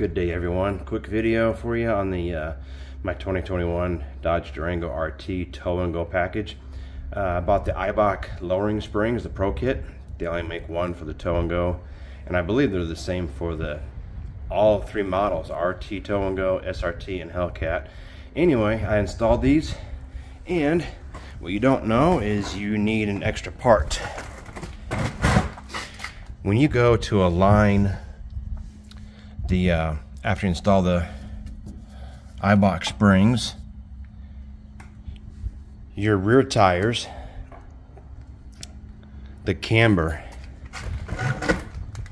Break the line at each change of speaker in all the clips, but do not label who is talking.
Good day everyone. Quick video for you on the uh, my 2021 Dodge Durango RT tow and go package. Uh, I bought the Eibach lowering springs, the Pro Kit. They only make one for the tow and go. And I believe they're the same for the all three models, RT Tow and Go, SRT, and Hellcat. Anyway, I installed these and what you don't know is you need an extra part. When you go to align the uh, after you install the Eibach springs, your rear tires, the camber,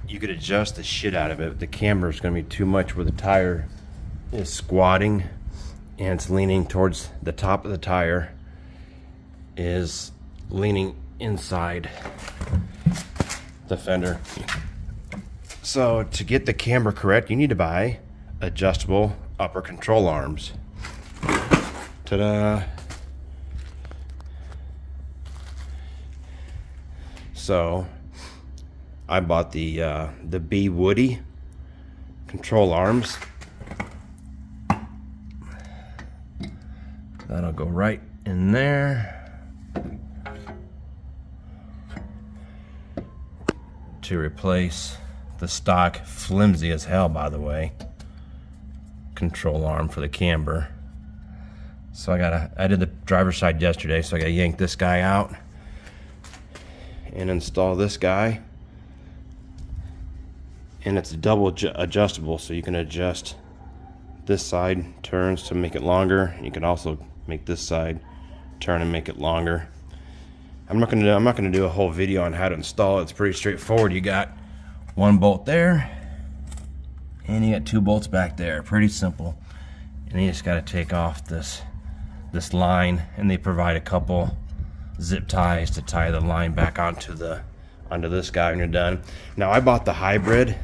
you could adjust the shit out of it. The camber is going to be too much where the tire is squatting and it's leaning towards the top of the tire is leaning inside the fender. So to get the camber correct, you need to buy adjustable upper control arms. Ta-da! So I bought the uh, the BWoody control arms. That'll go right in there. To replace the stock, flimsy as hell by the way, control arm for the camber. So I gotta, I did the driver's side yesterday, so I gotta yank this guy out and install this guy. And it's double adjustable, so you can adjust this side turns to make it longer. You can also make this side turn and make it longer. I'm not gonna do, I'm not gonna do a whole video on how to install it. It's pretty straightforward. You got one bolt there and you got two bolts back there. Pretty simple. And you just got to take off this this line and they provide a couple zip ties to tie the line back onto the onto this guy when you're done. Now I bought the hybrid.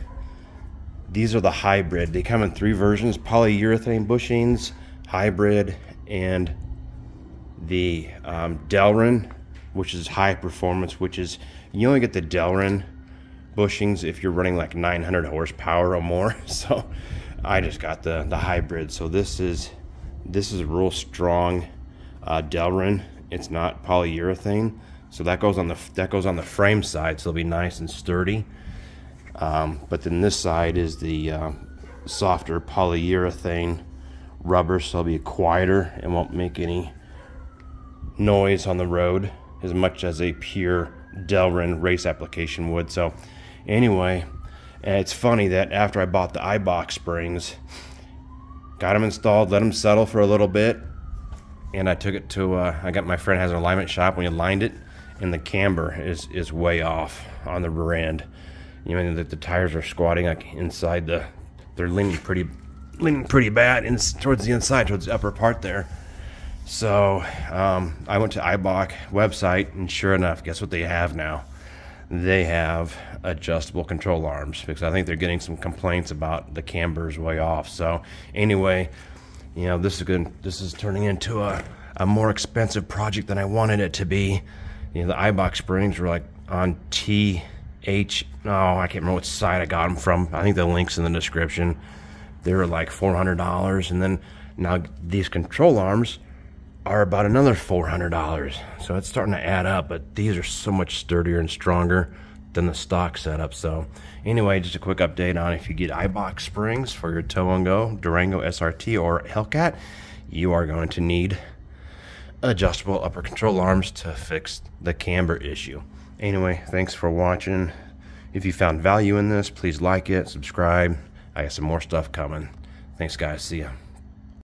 These are the hybrid. They come in three versions polyurethane bushings hybrid and the um, Delrin which is high performance which is you only get the Delrin bushings if you're running like 900 horsepower or more. So I just got the, the hybrid. So this is this is a real strong uh, Delrin. It's not polyurethane. So that goes on the that goes on the frame side, so it'll be nice and sturdy. Um, but then this side is the uh, softer polyurethane rubber, so it'll be quieter and won't make any noise on the road as much as a pure Delrin race application would. So Anyway, it's funny that after I bought the Eibach springs, got them installed, let them settle for a little bit, and I took it to, uh, I got my friend has an alignment shop. When you aligned it, and the camber is, is way off on the rear end. You know, that the tires are squatting like inside the, they're leaning pretty, leaning pretty bad in, towards the inside, towards the upper part there. So um, I went to Eibach website, and sure enough, guess what they have now? They have adjustable control arms because I think they're getting some complaints about the cambers way off. So anyway, you know, this is good. This is turning into a, a more expensive project than I wanted it to be. You know, the Eibach springs were like on TH, no, I can't remember what site I got them from. I think the link's in the description. They were like $400. And then now these control arms are about another $400. So it's starting to add up, but these are so much sturdier and stronger than the stock setup. So anyway, just a quick update on if you get Eibach springs for your tow and go, Durango SRT or Hellcat, you are going to need adjustable upper control arms to fix the camber issue. Anyway, thanks for watching. If you found value in this, please like it, subscribe. I got some more stuff coming. Thanks guys, see ya.